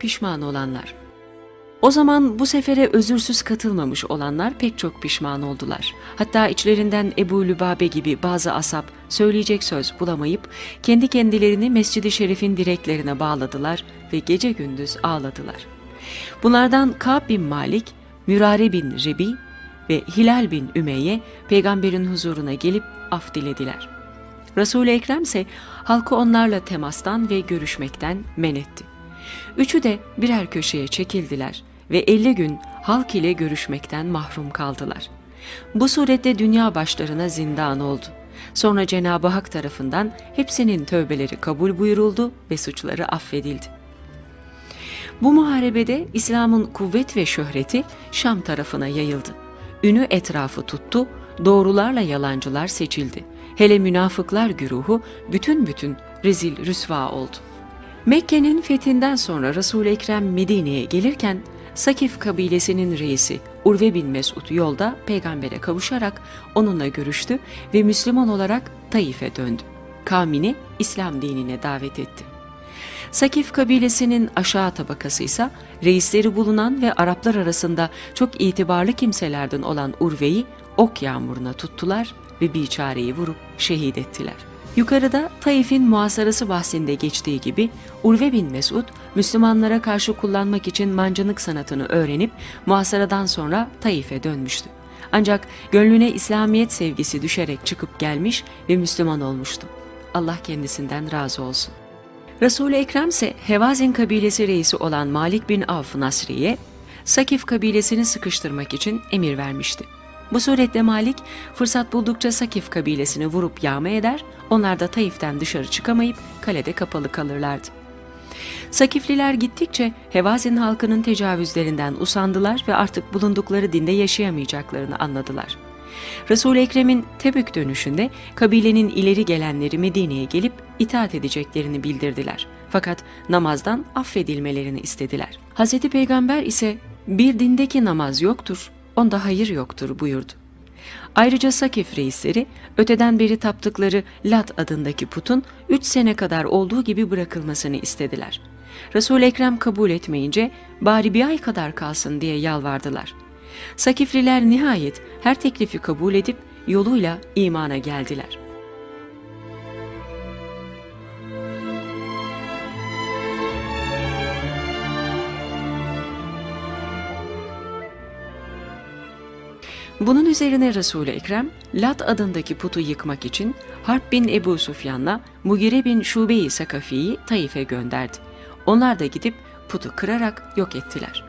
pişman olanlar. O zaman bu sefere özürsüz katılmamış olanlar pek çok pişman oldular. Hatta içlerinden Ebu Lübabe gibi bazı asap söyleyecek söz bulamayıp kendi kendilerini Mescid-i Şerif'in direklerine bağladılar ve gece gündüz ağladılar. Bunlardan Ka'b bin Malik, Mürare bin Rebi ve Hilal bin Ümeyye peygamberin huzuruna gelip af dilediler. Resul-i Ekrem ise halkı onlarla temastan ve görüşmekten men etti. Üçü de birer köşeye çekildiler ve 50 gün halk ile görüşmekten mahrum kaldılar. Bu surette dünya başlarına zindan oldu. Sonra Cenab-ı Hak tarafından hepsinin tövbeleri kabul buyuruldu ve suçları affedildi. Bu muharebede İslam'ın kuvvet ve şöhreti Şam tarafına yayıldı. Ünü etrafı tuttu, doğrularla yalancılar seçildi. Hele münafıklar güruhu bütün bütün rezil rüsva oldu. Mekke'nin fethinden sonra Resul-i Ekrem Medine'ye gelirken Sakif kabilesinin reisi Urve bin Mesud yolda peygambere kavuşarak onunla görüştü ve Müslüman olarak Taif'e döndü. Kavmini İslam dinine davet etti. Sakif kabilesinin aşağı tabakası ise reisleri bulunan ve Araplar arasında çok itibarlı kimselerden olan Urve'yi ok yağmuruna tuttular ve biçareyi vurup şehit ettiler. Yukarıda Taif'in muhasarası bahsinde geçtiği gibi Urve bin Mesud, Müslümanlara karşı kullanmak için mancınık sanatını öğrenip muhasaradan sonra Taif'e dönmüştü. Ancak gönlüne İslamiyet sevgisi düşerek çıkıp gelmiş ve Müslüman olmuştu. Allah kendisinden razı olsun. Resul-i Ekrem ise Hevazin kabilesi reisi olan Malik bin Avf Nasri'ye Sakif kabilesini sıkıştırmak için emir vermişti. Bu surette Malik fırsat buldukça Sakif kabilesini vurup yağma eder, onlar da Taif'ten dışarı çıkamayıp kalede kapalı kalırlardı. Sakifliler gittikçe Hevazin halkının tecavüzlerinden usandılar ve artık bulundukları dinde yaşayamayacaklarını anladılar. Resul-i Ekrem'in Tebük dönüşünde kabilenin ileri gelenleri Medine'ye gelip itaat edeceklerini bildirdiler. Fakat namazdan affedilmelerini istediler. Hz. Peygamber ise bir dindeki namaz yoktur, onda hayır yoktur buyurdu. Ayrıca Sakif reisleri öteden beri taptıkları Lat adındaki putun üç sene kadar olduğu gibi bırakılmasını istediler. Resul-i Ekrem kabul etmeyince bari bir ay kadar kalsın diye yalvardılar. Sakifliler nihayet her teklifi kabul edip yoluyla imana geldiler. Bunun üzerine Resul-i Ekrem, Lat adındaki putu yıkmak için Harp bin Ebu Sufyan'la Mugire bin Şube-i Sakafi'yi Taif'e gönderdi. Onlar da gidip putu kırarak yok ettiler.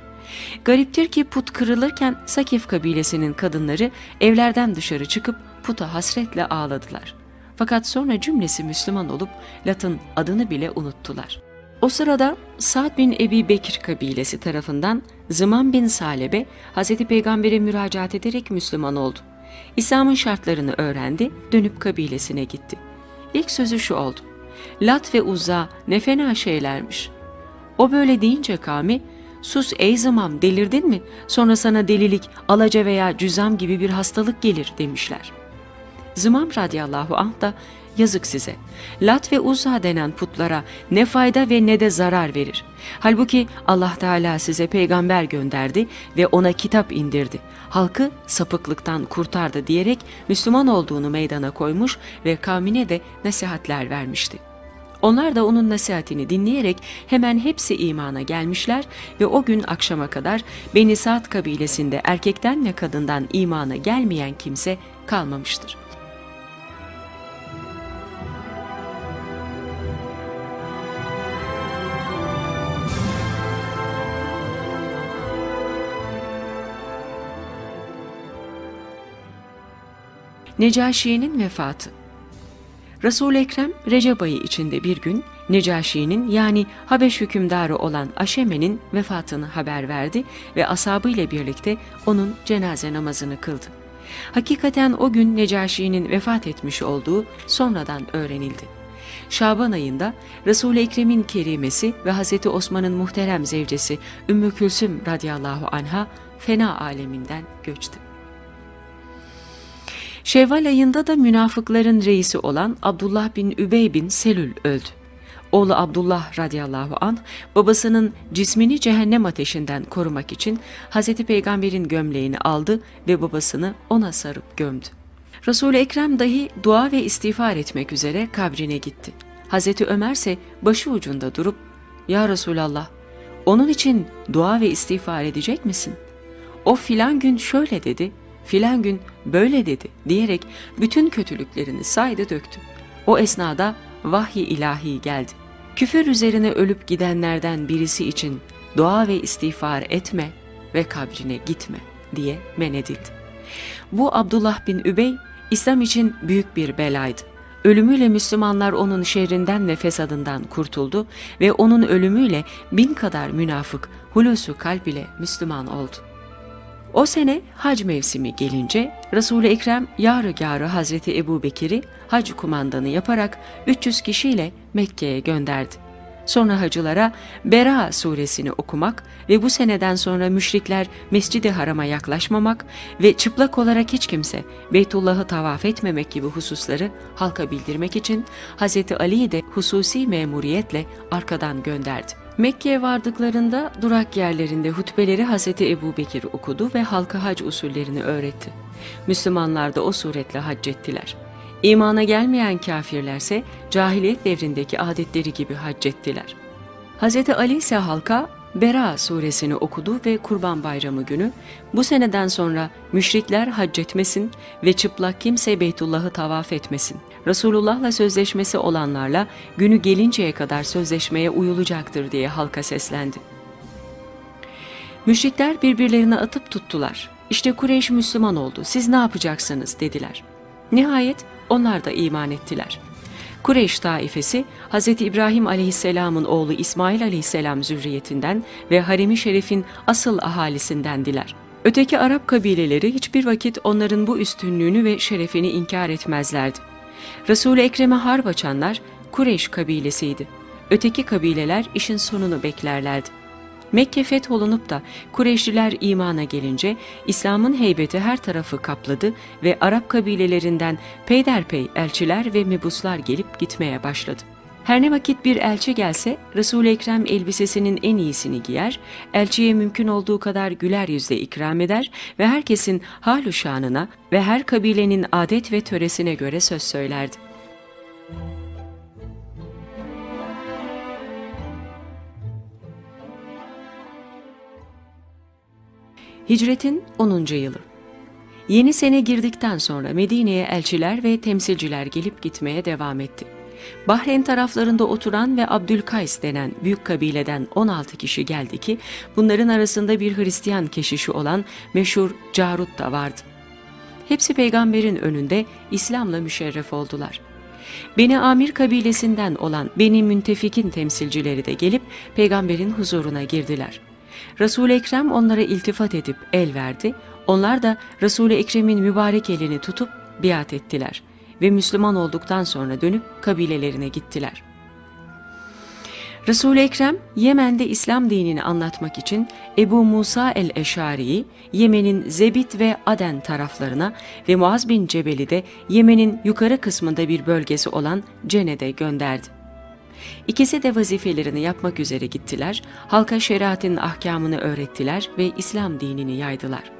Gariptir ki put kırılırken Sakif kabilesinin kadınları evlerden dışarı çıkıp puta hasretle ağladılar. Fakat sonra cümlesi Müslüman olup Lat'ın adını bile unuttular.'' O sırada Sa'd bin Ebi Bekir kabilesi tarafından Zıman bin Salebe Hz. Peygamber'e müracaat ederek Müslüman oldu. İslam'ın şartlarını öğrendi, dönüp kabilesine gitti. İlk sözü şu oldu. Lat ve Uzza ne fena şeylermiş. O böyle deyince kavmi, sus ey Zımam delirdin mi? Sonra sana delilik, alaca veya cüzam gibi bir hastalık gelir demişler. Zımam radıyallahu anh da Yazık size. Lat ve Uzza denen putlara ne fayda ve ne de zarar verir. Halbuki Allah Teala size peygamber gönderdi ve ona kitap indirdi. Halkı sapıklıktan kurtardı diyerek Müslüman olduğunu meydana koymuş ve kavmine de nasihatler vermişti. Onlar da onun nasihatini dinleyerek hemen hepsi imana gelmişler ve o gün akşama kadar Beni Sa'd kabilesinde erkekten ve kadından imana gelmeyen kimse kalmamıştır. Necaşi'nin vefatı Resul-i Ekrem Recep ayı içinde bir gün Necaşi'nin yani Habeş hükümdarı olan Aşeme'nin vefatını haber verdi ve asabı ile birlikte onun cenaze namazını kıldı. Hakikaten o gün Necaşi'nin vefat etmiş olduğu sonradan öğrenildi. Şaban ayında Resul-i Ekrem'in kerimesi ve Hazreti Osman'ın muhterem zevcesi Ümmü Külsüm radıyallahu anha fena aleminden göçtü. Şevval ayında da münafıkların reisi olan Abdullah bin Übey bin Selül öldü. Oğlu Abdullah radıyallahu an babasının cismini cehennem ateşinden korumak için Hazreti Peygamber'in gömleğini aldı ve babasını ona sarıp gömdü. Resul-i Ekrem dahi dua ve istiğfar etmek üzere kabrine gitti. Hazreti Ömer ise başı ucunda durup ''Ya Resulallah, onun için dua ve istiğfar edecek misin? O filan gün şöyle dedi, filan gün böyle dedi diyerek bütün kötülüklerini saydı döktü. O esnada vahyi ilahi geldi. Küfür üzerine ölüp gidenlerden birisi için dua ve istiğfar etme ve kabrine gitme diye men edildi. Bu Abdullah bin Übey İslam için büyük bir belaydı. Ölümüyle Müslümanlar onun şerrinden ve fesadından kurtuldu ve onun ölümüyle bin kadar münafık hulusu kalp ile Müslüman oldu. O sene hac mevsimi gelince Resul-i Ekrem yarı Hazreti Ebu Bekir'i hac kumandanı yaparak 300 kişiyle Mekke'ye gönderdi. Sonra hacılara Bera suresini okumak ve bu seneden sonra müşrikler Mescid-i Haram'a yaklaşmamak ve çıplak olarak hiç kimse Beytullah'ı tavaf etmemek gibi hususları halka bildirmek için Hz. Ali'yi de hususi memuriyetle arkadan gönderdi. Mekke'ye vardıklarında durak yerlerinde hutbeleri Hz. Ebu Bekir okudu ve halka hac usullerini öğretti. Müslümanlar da o suretle hac ettiler. İmana gelmeyen kafirlerse cahiliyet devrindeki adetleri gibi hac ettiler. Hz. Ali ise halka Bera suresini okudu ve Kurban Bayramı günü bu seneden sonra müşrikler hac etmesin ve çıplak kimse Beytullah'ı tavaf etmesin. Resulullah'la sözleşmesi olanlarla günü gelinceye kadar sözleşmeye uyulacaktır diye halka seslendi. Müşrikler birbirlerine atıp tuttular. İşte Kureyş Müslüman oldu, siz ne yapacaksınız dediler. Nihayet onlar da iman ettiler. Kureyş taifesi Hz. İbrahim aleyhisselamın oğlu İsmail aleyhisselam zürriyetinden ve haremi şerifin asıl ahalisindendiler. Öteki Arap kabileleri hiçbir vakit onların bu üstünlüğünü ve şerefini inkar etmezlerdi. Resul-i Ekrem'e harp açanlar Kureyş kabilesiydi. Öteki kabileler işin sonunu beklerlerdi. Mekke fetholunup da Kureyşliler imana gelince İslam'ın heybeti her tarafı kapladı ve Arap kabilelerinden peyderpey elçiler ve mebuslar gelip gitmeye başladı. Her ne vakit bir elçi gelse Resul-i Ekrem elbisesinin en iyisini giyer, elçiye mümkün olduğu kadar güler yüzle ikram eder ve herkesin halu şanına ve her kabilenin adet ve töresine göre söz söylerdi. Hicretin 10. yılı. Yeni sene girdikten sonra Medine'ye elçiler ve temsilciler gelip gitmeye devam etti. Bahreyn taraflarında oturan ve Abdülkays denen büyük kabileden 16 kişi geldi ki bunların arasında bir Hristiyan keşişi olan meşhur Carut da vardı. Hepsi peygamberin önünde İslam'la müşerref oldular. Beni Amir kabilesinden olan Beni Müntefik'in temsilcileri de gelip peygamberin huzuruna girdiler.'' Resul-i Ekrem onlara iltifat edip el verdi. Onlar da Resul-i Ekrem'in mübarek elini tutup biat ettiler ve Müslüman olduktan sonra dönüp kabilelerine gittiler. Resul-i Ekrem Yemen'de İslam dinini anlatmak için Ebu Musa el-Eşari'yi Yemen'in Zebit ve Aden taraflarına ve Muaz bin Cebel'i de Yemen'in yukarı kısmında bir bölgesi olan Cene'de gönderdi. İkisi de vazifelerini yapmak üzere gittiler, halka şeriatın ahkamını öğrettiler ve İslam dinini yaydılar.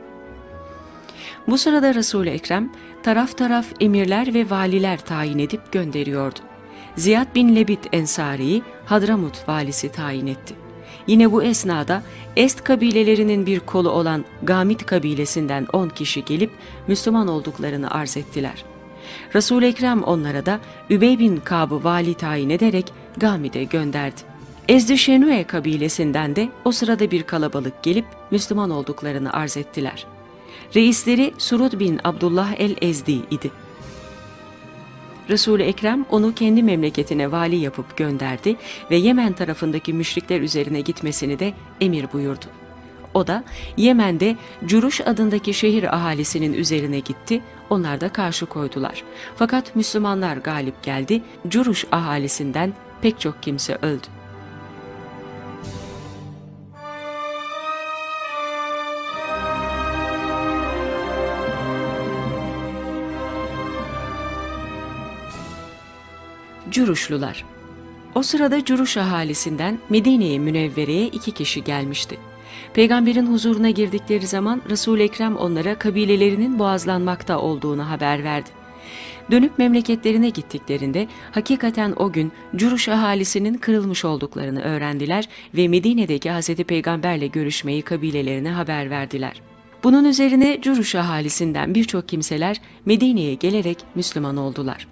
Bu sırada Resul-i Ekrem taraf taraf emirler ve valiler tayin edip gönderiyordu. Ziyad bin Lebit Ensari'yi Hadramut valisi tayin etti. Yine bu esnada Est kabilelerinin bir kolu olan Gamit kabilesinden 10 kişi gelip Müslüman olduklarını arz ettiler. Resul-i Ekrem onlara da Übey bin Kab'ı vali tayin ederek Gami'de gönderdi. Ezdüşenue kabilesinden de o sırada bir kalabalık gelip Müslüman olduklarını arz ettiler. Reisleri Surud bin Abdullah el-Ezdi idi. Resul-i Ekrem onu kendi memleketine vali yapıp gönderdi ve Yemen tarafındaki müşrikler üzerine gitmesini de emir buyurdu. O da Yemen'de Curuş adındaki şehir ahalisinin üzerine gitti, onlar da karşı koydular. Fakat Müslümanlar galip geldi, Curuş ahalisinden pek çok kimse öldü. Curuşlular O sırada Curuş ahalisinden Medine-i Münevvere'ye iki kişi gelmişti. Peygamberin huzuruna girdikleri zaman Resul-i Ekrem onlara kabilelerinin boğazlanmakta olduğunu haber verdi. Dönüp memleketlerine gittiklerinde hakikaten o gün Curuş ahalisinin kırılmış olduklarını öğrendiler ve Medine'deki Hz. Peygamberle görüşmeyi kabilelerine haber verdiler. Bunun üzerine Curuş ahalisinden birçok kimseler Medine'ye gelerek Müslüman oldular.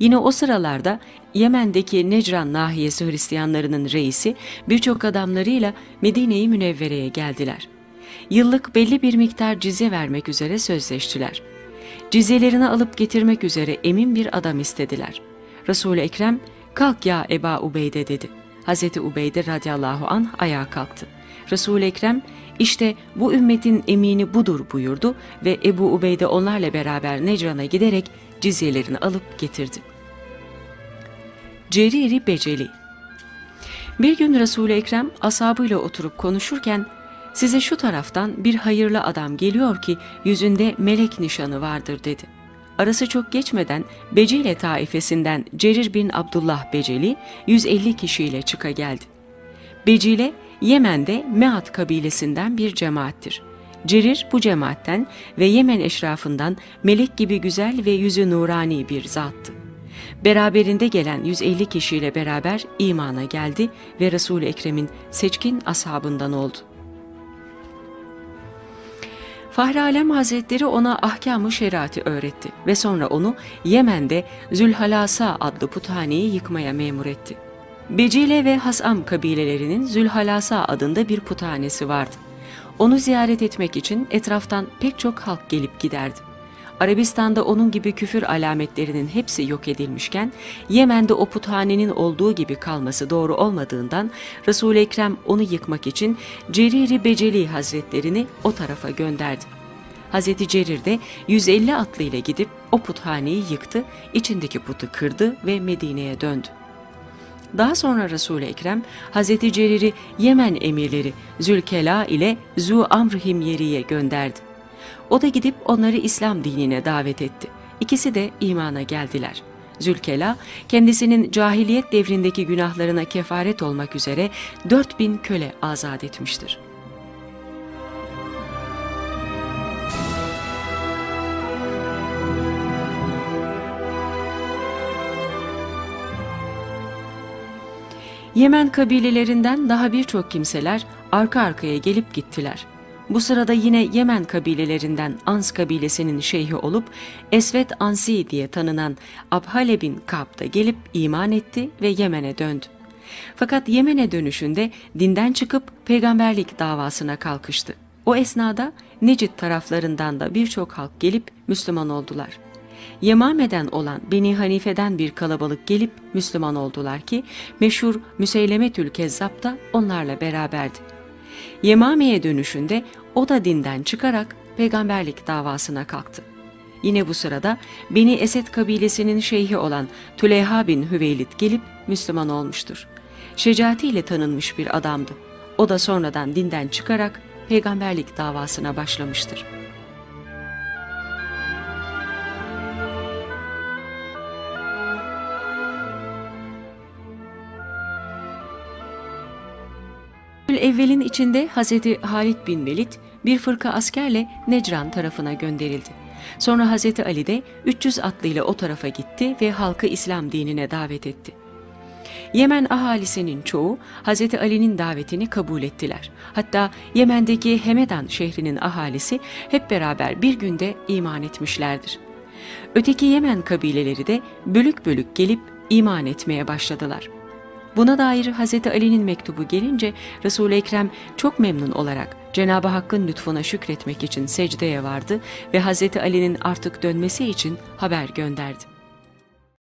Yine o sıralarda Yemen'deki Necran nahiyesi Hristiyanlarının reisi birçok adamlarıyla Medine-i Münevvere'ye geldiler. Yıllık belli bir miktar cizye vermek üzere sözleştiler. Cizyelerini alıp getirmek üzere emin bir adam istediler. Resul-i Ekrem, kalk ya Eba Ubeyde dedi. Hazreti Ubeyde radıyallahu an ayağa kalktı. Resul-i Ekrem, işte bu ümmetin emini budur buyurdu ve Ebu Ubeyde onlarla beraber Necran'a giderek cizyelerini alıp getirdi. Ceriri Beceli Bir gün Resul-i Ekrem ashabıyla oturup konuşurken size şu taraftan bir hayırlı adam geliyor ki yüzünde melek nişanı vardır dedi. Arası çok geçmeden Becile taifesinden Cerir bin Abdullah Beceli 150 kişiyle çıka geldi. Becile Yemen'de Meat kabilesinden bir cemaattir. Cerir bu cemaatten ve Yemen eşrafından melek gibi güzel ve yüzü nurani bir zattı. Beraberinde gelen 150 kişiyle beraber imana geldi ve Resul-i Ekrem'in seçkin ashabından oldu. Fahri Alem Hazretleri ona ahkamı şeriatı öğretti ve sonra onu Yemen'de Zülhalasa adlı puthaneyi yıkmaya memur etti. Becile ve Hasam kabilelerinin Zülhalasa adında bir puthanesi vardı. Onu ziyaret etmek için etraftan pek çok halk gelip giderdi. Arabistan'da onun gibi küfür alametlerinin hepsi yok edilmişken Yemen'de o puthanenin olduğu gibi kalması doğru olmadığından Resul-i Ekrem onu yıkmak için Ceriri Beceli Hazretlerini o tarafa gönderdi. Hazreti Cerir de 150 atlıyla gidip o puthaneyi yıktı, içindeki putu kırdı ve Medine'ye döndü. Daha sonra Resul-i Ekrem Hazreti Cerir'i Yemen emirleri Zülkela ile Zu Amr Himyeri'ye gönderdi. O da gidip onları İslam dinine davet etti. İkisi de imana geldiler. Zülkela kendisinin cahiliyet devrindeki günahlarına kefaret olmak üzere 4000 köle azat etmiştir. Yemen kabilelerinden daha birçok kimseler arka arkaya gelip gittiler. Bu sırada yine Yemen kabilelerinden Ans kabilesinin şeyhi olup Esvet Ansi diye tanınan Abhale bin Kab da gelip iman etti ve Yemen'e döndü. Fakat Yemen'e dönüşünde dinden çıkıp peygamberlik davasına kalkıştı. O esnada Necid taraflarından da birçok halk gelip Müslüman oldular. Yemame'den olan Beni Hanife'den bir kalabalık gelip Müslüman oldular ki meşhur Müseylemetül Kezzab da onlarla beraberdi. Yemame'ye dönüşünde o da dinden çıkarak peygamberlik davasına kalktı. Yine bu sırada Beni Esed kabilesinin şeyhi olan Tüleyha bin Hüveylid gelip Müslüman olmuştur. Şecaatiyle tanınmış bir adamdı. O da sonradan dinden çıkarak peygamberlik davasına başlamıştır. Evvelin içinde Hazreti Halid bin Velid bir fırka askerle Necran tarafına gönderildi. Sonra Hazreti Ali de 300 atlıyla o tarafa gitti ve halkı İslam dinine davet etti. Yemen ahalisinin çoğu Hazreti Ali'nin davetini kabul ettiler. Hatta Yemen'deki Hemedan şehrinin ahalisi hep beraber bir günde iman etmişlerdir. Öteki Yemen kabileleri de bölük bölük gelip iman etmeye başladılar.'' Buna dair Hz. Ali'nin mektubu gelince Resul-i Ekrem çok memnun olarak Cenab-ı Hakk'ın lütfuna şükretmek için secdeye vardı ve Hz. Ali'nin artık dönmesi için haber gönderdi.